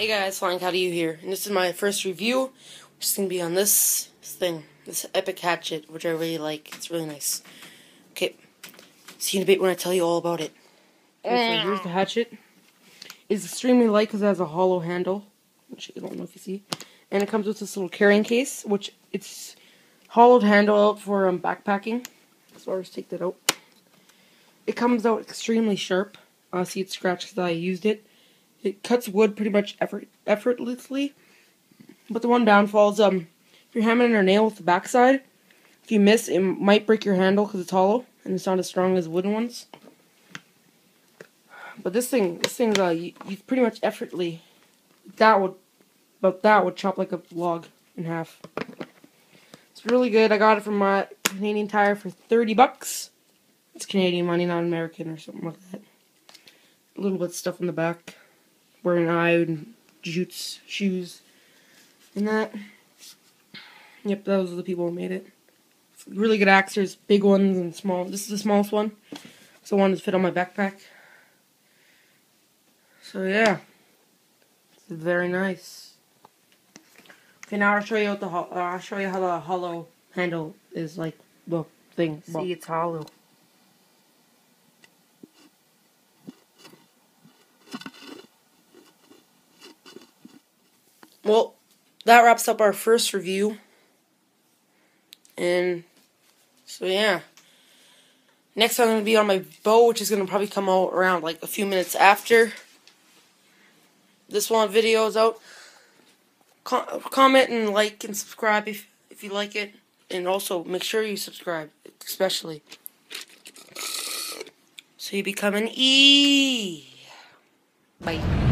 Flying Cow To You here, and this is my first review, which is going to be on this thing, this Epic Hatchet, which I really like. It's really nice. Okay, see you in a bit when I tell you all about it. Okay, so here's the hatchet. It's extremely light because it has a hollow handle, which I don't know if you see. And it comes with this little carrying case, which it's hollowed handle out for um, backpacking. So I'll just take that out. It comes out extremely sharp. Uh, see it scratched because I used it. It cuts wood pretty much effort effortlessly. But the one downfall is um, if you're hammering a nail with the backside, if you miss, it might break your handle because it's hollow and it's not as strong as wooden ones. But this thing, this thing's uh, you, you pretty much effortlessly, that would, about that would chop like a log in half. It's really good. I got it from my Canadian Tire for 30 bucks. It's Canadian money, not American or something like that. A little bit of stuff in the back wearing iron jutes shoes and that. Yep, those are the people who made it. Really good axe. There's big ones and small. This is the smallest one. So one to fit on my backpack. So yeah, it's very nice. Okay, now I'll show you what the uh, I'll show you how the hollow handle is like the thing. See, it's hollow. Well, that wraps up our first review. And so yeah. Next I'm to be on my bow, which is going to probably come out around like a few minutes after this one video is out. Com comment and like and subscribe if, if you like it. And also make sure you subscribe, especially. So you become an E. Bye.